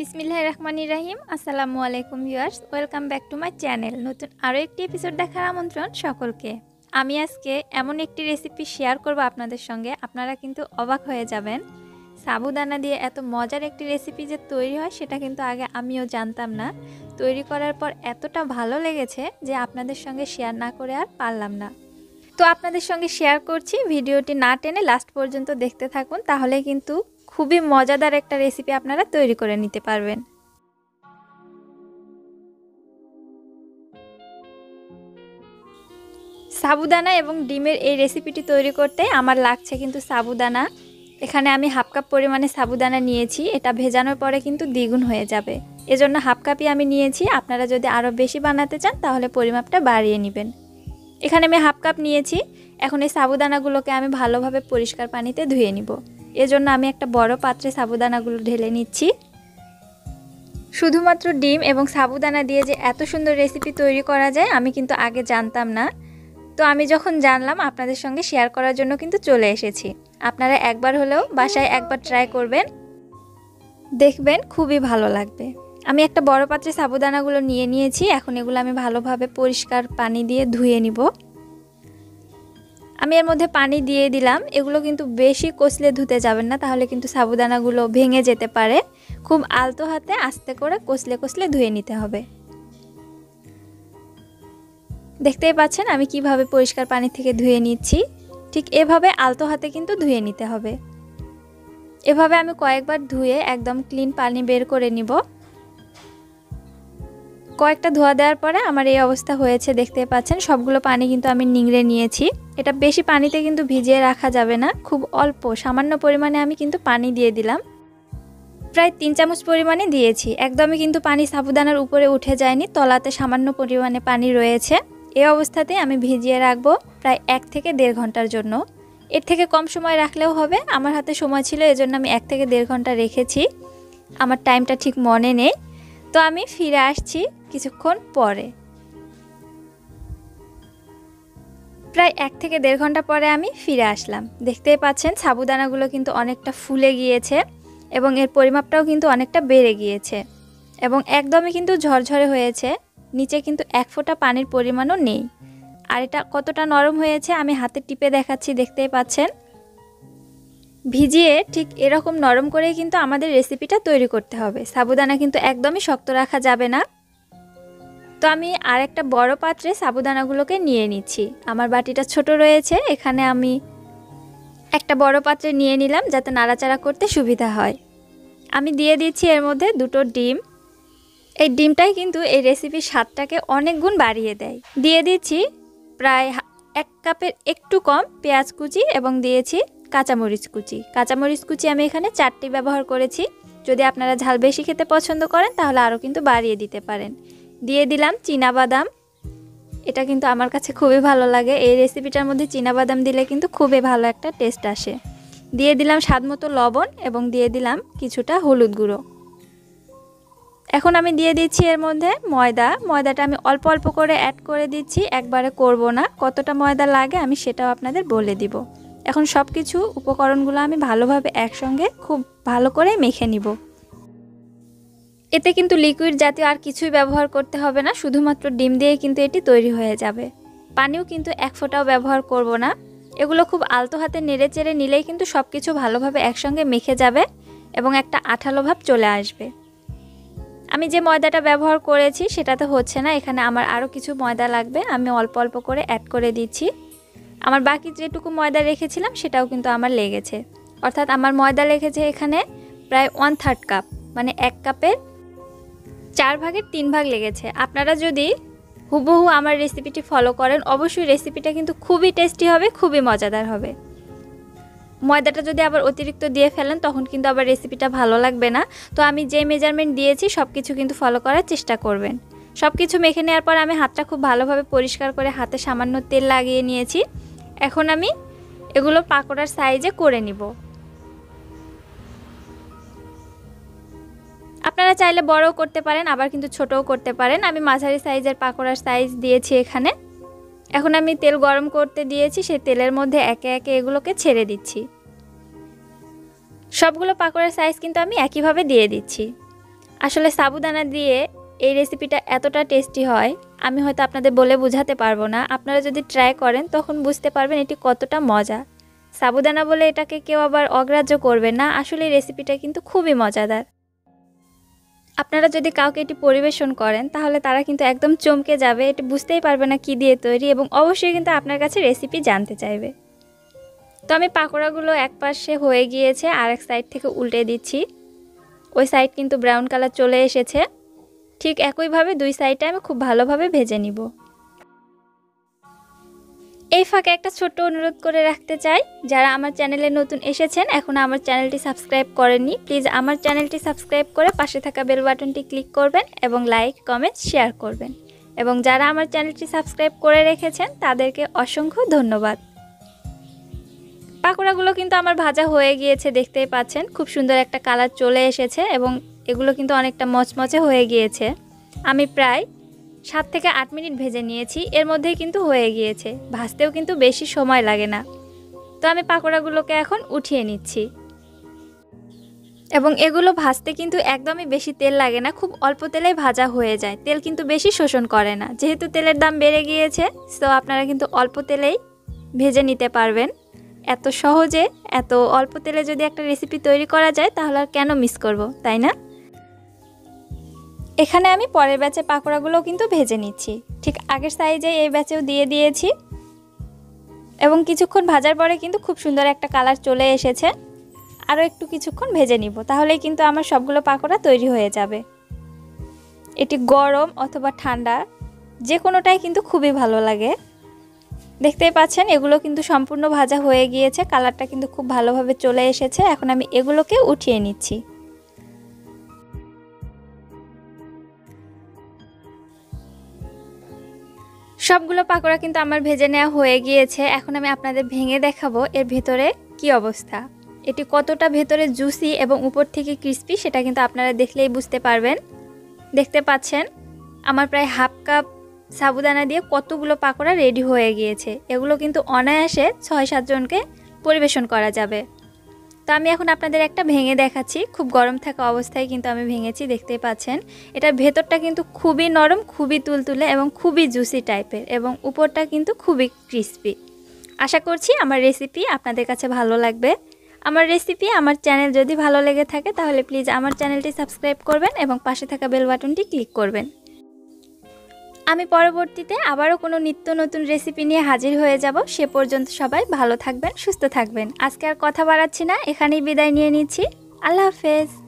বিসমিল্লাহ রহমান রাহিম। আসসালামু আলাইকুম viewers, welcome back to my channel. নতুন আরও একটি এপিসোড দেখার আমন্ত্রণ সকলকে। আমি আজকে এমন একটি রেসিপি শেয়ার করব আপনাদের সঙ্গে, আপনারা কিন্তু অবাক হয়ে যাবেন। সাবুদানা দিয়ে এত মজার একটি রেসিপি যে তৈরি হয়, সেটা কিন্তু আগে আমিও জানতাম না। তৈরি করার পর এতটা ভালো লেগেছে যে আপনাদের সঙ্গে শেয়ার না করে আর পারলাম না। তো আপনাদের সঙ্গে শেয়ার করছি। ভিডিওটি না টেনে লাস্ট পর্যন্ত দেখতে থাকুন, তাহলে কিন্তু খুবই মজাদার একটা রেসিপি আপনারা তৈরি করে নিতে পারবেন। সাবুদানা এবং ডিমের এই রেসিপিটি তৈরি করতে আমার লাগছে কিন্তু সাবুদানা। এখানে আমি হাফ কাপ পরিমাণে সাবুদানা নিয়েছি, এটা ভেজানোর পরে কিন্তু দ্বিগুণ হয়ে যাবে। এজন্য হাফ কাপই আমি নিয়েছি, আপনারা যদি আরও বেশি বানাতে চান তাহলে পরিমাপটা বাড়িয়ে নেবেন। এখানে আমি হাফ কাপ নিয়েছি। এখন এই সাবুদানাগুলোকে আমি ভালোভাবে পরিষ্কার পানিতে ধুয়ে নিব। এজন্য আমি একটা বড় পাত্রে সাবুদানাগুলো ঢেলে নিচ্ছি। শুধুমাত্র ডিম এবং সাবুদানা দিয়ে যে এত সুন্দর রেসিপি তৈরি করা যায়, আমি কিন্তু আগে জানতাম না। তো আমি যখন জানলাম, আপনাদের সঙ্গে শেয়ার করার জন্য কিন্তু চলে এসেছি। আপনারা একবার হলেও বাসায় একবার ট্রাই করবেন। দেখবেন খুবই ভালো লাগবে। আমি একটা বড় পাত্রে সাবুদানাগুলো নিয়ে নিয়েছি। এখন এগুলো আমি ভালোভাবে পরিষ্কার পানি দিয়ে ধুয়ে নিব। আমি এর মধ্যে পানি দিয়ে দিলাম। এগুলো কিন্তু বেশি কষলে ধুতে যাবেন না, তাহলে কিন্তু সাবুদানাগুলো ভেঙে যেতে পারে। খুব আলতো হাতে আস্তে করে কষলে কষলে ধুয়ে নিতে হবে। দেখতেই পাচ্ছেন আমি কীভাবে পরিষ্কার পানি থেকে ধুয়ে নিচ্ছি। ঠিক এভাবে আলতো হাতে কিন্তু ধুয়ে নিতে হবে। এভাবে আমি কয়েকবার ধুয়ে একদম ক্লিন পানি বের করে নিব। কয়েকটা ধোয়া দেওয়ার পরে আমার এই অবস্থা হয়েছে, দেখতে পাচ্ছেন। সবগুলো পানি কিন্তু আমি নিংড়ে নিয়েছি। এটা বেশি পানিতে কিন্তু ভিজিয়ে রাখা যাবে না, খুব অল্প। সামান্য পরিমাণে আমি কিন্তু পানি দিয়ে দিলাম। প্রায় তিন চামচ পরিমাণে দিয়েছি। একদমই কিন্তু পানি সাবুদানার উপরে উঠে যায়নি, তলাতে সামান্য পরিমাণে পানি রয়েছে। এই অবস্থাতে আমি ভিজিয়ে রাখব প্রায় এক থেকে দেড় ঘণ্টার জন্য। এর থেকে কম সময় রাখলেও হবে, আমার হাতে সময় ছিল, এজন্য আমি এক থেকে দেড় ঘণ্টা রেখেছি। আমার টাইমটা ঠিক মনে নেই। তো আমি ফিরে আসছি কিছুক্ষণ পরে। প্রায় এক থেকে দেড় ঘণ্টা পরে আমি ফিরে আসলাম। দেখতেই পাচ্ছেন, সাবুদানাগুলো কিন্তু অনেকটা ফুলে গিয়েছে এবং এর পরিমাপটাও কিন্তু অনেকটা বেড়ে গিয়েছে এবং একদমই কিন্তু ঝরঝরে হয়েছে। নিচে কিন্তু এক ফোঁটা পানির পরিমাণও নেই। আর এটা কতটা নরম হয়েছে আমি হাতে টিপে দেখাচ্ছি, দেখতেই পাচ্ছেন। ভিজিয়ে ঠিক এরকম নরম করেই কিন্তু আমাদের রেসিপিটা তৈরি করতে হবে। সাবুদানা কিন্তু একদমই শক্ত রাখা যাবে না। তো আমি আর একটা বড় পাত্রে সাবুদানাগুলোকে নিয়ে নিচ্ছি। আমার বাটিটা ছোট রয়েছে, এখানে আমি একটা বড় পাত্রে নিয়ে নিলাম যাতে নাড়াচাড়া করতে সুবিধা হয়। আমি দিয়ে দিচ্ছি এর মধ্যে দুটো ডিম। এই ডিমটাই কিন্তু এই রেসিপির স্বাদটাকে অনেক গুণ বাড়িয়ে দেয়। দিয়ে দিচ্ছি প্রায় এক কাপের একটু কম পেঁয়াজ কুচি এবং দিয়েছি কাঁচামরিচ কুচি। কাঁচামরিচ কুচি আমি এখানে চারটি ব্যবহার করেছি। যদি আপনারা ঝাল বেশি খেতে পছন্দ করেন, তাহলে আরও কিন্তু বাড়িয়ে দিতে পারেন। দিয়ে দিলাম বাদাম এটা কিন্তু আমার কাছে খুবই ভালো লাগে। এই রেসিপিটার মধ্যে বাদাম দিলে কিন্তু খুবই ভালো একটা টেস্ট আসে। দিয়ে দিলাম স্বাদ মতো লবণ এবং দিয়ে দিলাম কিছুটা হলুদ গুঁড়ো। এখন আমি দিয়ে দিচ্ছি এর মধ্যে ময়দা। ময়দাটা আমি অল্প অল্প করে অ্যাড করে দিচ্ছি। একবারে করব না। কতটা ময়দা লাগে আমি সেটাও আপনাদের বলে দিব। এখন সব কিছু উপকরণগুলো আমি ভালোভাবে একসঙ্গে খুব ভালো করে মেখে নিব। এতে কিন্তু লিকুইড জাতীয় আর কিছুই ব্যবহার করতে হবে না, শুধুমাত্র ডিম দিয়ে কিন্তু এটি তৈরি হয়ে যাবে। পানিও কিন্তু এক ফোঁটাও ব্যবহার করব না। এগুলো খুব আলতো হাতে নেড়ে চেড়ে নিলেই কিন্তু সব কিছু ভালোভাবে একসঙ্গে মেখে যাবে এবং একটা আঠালো ভাব চলে আসবে। আমি যে ময়দাটা ব্যবহার করেছি সেটাতে হচ্ছে না, এখানে আমার আরও কিছু ময়দা লাগবে, আমি অল্প অল্প করে অ্যাড করে দিচ্ছি। আমার বাকি যেটুকু ময়দা রেখেছিলাম, সেটাও কিন্তু আমার লেগেছে। অর্থাৎ আমার ময়দা লেগেছে এখানে প্রায় ওয়ান থার্ড কাপ মানে এক কাপের চার ভাগের তিন ভাগ লেগেছে। আপনারা যদি হুবহু আমার রেসিপিটি ফলো করেন, অবশ্যই রেসিপিটা কিন্তু খুবই টেস্টি হবে, খুবই মজাদার হবে। ময়দাটা যদি আবার অতিরিক্ত দিয়ে ফেলেন, তখন কিন্তু আবার রেসিপিটা ভালো লাগবে না। তো আমি যে মেজারমেন্ট দিয়েছি সব কিছু কিন্তু ফলো করার চেষ্টা করবেন। সব কিছু মেখে নেওয়ার পর আমি হাতটা খুব ভালোভাবে পরিষ্কার করে হাতে সামান্য তেল লাগিয়ে নিয়েছি। এখন আমি এগুলো পাকোড়ার সাইজে করে নিব। আপনারা চাইলে বড়ও করতে পারেন, আবার কিন্তু ছোটও করতে পারেন। আমি মাঝারি সাইজের পাকোড়ার সাইজ দিয়েছি এখানে। এখন আমি তেল গরম করতে দিয়েছি, সেই তেলের মধ্যে একে একে এগুলোকে ছেড়ে দিচ্ছি। সবগুলো পাকোড়ার সাইজ কিন্তু আমি একইভাবে দিয়ে দিচ্ছি। আসলে সাবুদানা দিয়ে এই রেসিপিটা এতটা টেস্টি হয়, আমি হয়তো আপনাদের বলে বোঝাতে পারব না। আপনারা যদি ট্রাই করেন, তখন বুঝতে পারবেন এটি কতটা মজা। সাবুদানা বলে এটাকে কেউ আবার অগ্রাহ্য করবে না। আসলে রেসিপিটা কিন্তু খুবই মজাদার। আপনারা যদি কাউকে এটি পরিবেশন করেন, তাহলে তারা কিন্তু একদম চমকে যাবে। এটি বুঝতেই পারবে না কি দিয়ে তৈরি এবং অবশ্যই কিন্তু আপনার কাছে রেসিপি জানতে চাইবে। তো আমি পাকোড়াগুলো এক পাশে হয়ে গিয়েছে আর এক সাইড থেকে উল্টে দিচ্ছি। ওই সাইড কিন্তু ব্রাউন কালার চলে এসেছে। ঠিক একইভাবে দুই সাইডে আমি খুব ভালোভাবে ভেজে নিব। এই ফাঁকে একটা ছোট্ট অনুরোধ করে রাখতে চাই, যারা আমার চ্যানেলে নতুন এসেছেন এখনও আমার চ্যানেলটি সাবস্ক্রাইব করেননি, প্লিজ আমার চ্যানেলটি সাবস্ক্রাইব করে পাশে থাকা বেল বাটনটি ক্লিক করবেন এবং লাইক, কমেন্ট, শেয়ার করবেন। এবং যারা আমার চ্যানেলটি সাবস্ক্রাইব করে রেখেছেন, তাদেরকে অসংখ্য ধন্যবাদ। পাকোড়াগুলো কিন্তু আমার ভাজা হয়ে গিয়েছে, দেখতেই পাচ্ছেন। খুব সুন্দর একটা কালার চলে এসেছে এবং এগুলো কিন্তু অনেকটা মচমচে হয়ে গিয়েছে। আমি প্রায় সাত থেকে আট মিনিট ভেজে নিয়েছি, এর মধ্যেই কিন্তু হয়ে গিয়েছে। ভাজতেও কিন্তু বেশি সময় লাগে না। তো আমি পাকোড়াগুলোকে এখন উঠিয়ে নিচ্ছি। এবং এগুলো ভাজতে কিন্তু একদমই বেশি তেল লাগে না, খুব অল্প তেলেই ভাজা হয়ে যায়। তেল কিন্তু বেশি শোষণ করে না। যেহেতু তেলের দাম বেড়ে গিয়েছে তো আপনারা কিন্তু অল্প তেলেই ভেজে নিতে পারবেন। এত সহজে, এত অল্প তেলে যদি একটা রেসিপি তৈরি করা যায়, তাহলে আর কেন মিস করব, তাই না? এখানে আমি পরের ব্যাচে পাকোড়াগুলোও কিন্তু ভেজে নিচ্ছি। ঠিক আগের সাইজে এই ব্যাচেও দিয়ে দিয়েছি। এবং কিছুক্ষণ ভাজার পরে কিন্তু খুব সুন্দর একটা কালার চলে এসেছে। আরও একটু কিছুক্ষণ ভেজে নিব, তাহলেই কিন্তু আমার সবগুলো পাকোড়া তৈরি হয়ে যাবে। এটি গরম অথবা ঠান্ডা যে কোনোটাই কিন্তু খুবই ভালো লাগে। দেখতেই পাচ্ছেন, এগুলো কিন্তু সম্পূর্ণ ভাজা হয়ে গিয়েছে, কালারটা কিন্তু খুব ভালোভাবে চলে এসেছে। এখন আমি এগুলোকে উঠিয়ে নিচ্ছি। সবগুলো পাকোড়া কিন্তু আমার ভেজে নেওয়া হয়ে গিয়েছে। এখন আমি আপনাদের ভেঙে দেখাবো এর ভেতরে কি অবস্থা। এটি কতটা ভেতরে জুসি এবং উপর থেকে ক্রিস্পি সেটা কিন্তু আপনারা দেখলেই বুঝতে পারবেন। দেখতে পাচ্ছেন, আমার প্রায় হাফ কাপ সাবুদানা দিয়ে কতগুলো পাকোড়া রেডি হয়ে গিয়েছে। এগুলো কিন্তু অনায়াসে ছয় সাতজনকে পরিবেশন করা যাবে। তো আমি এখন আপনাদের একটা ভেঙে দেখাচ্ছি। খুব গরম থাকা অবস্থায় কিন্তু আমি ভেঙেছি, দেখতেই পাচ্ছেন। এটার ভেতরটা কিন্তু খুবই নরম, খুবই তুলতুলে এবং খুবই জুসি টাইপের এবং উপরটা কিন্তু খুবই ক্রিস্পি আশা করছি আমার রেসিপি আপনাদের কাছে ভালো লাগবে। আমার রেসিপি আমার চ্যানেল যদি ভালো লেগে থাকে তাহলে প্লিজ আমার চ্যানেলটি সাবস্ক্রাইব করবেন এবং পাশে থাকা বেল বাটনটি ক্লিক করবেন। আমি পরবর্তীতে আবারও কোনো নিত্য নতুন রেসিপি নিয়ে হাজির হয়ে যাব। সে পর্যন্ত সবাই ভালো থাকবেন, সুস্থ থাকবেন। আজকে আর কথা বাড়াচ্ছি না, এখানেই বিদায় নিয়ে নিচ্ছি। আল্লাহ হাফেজ।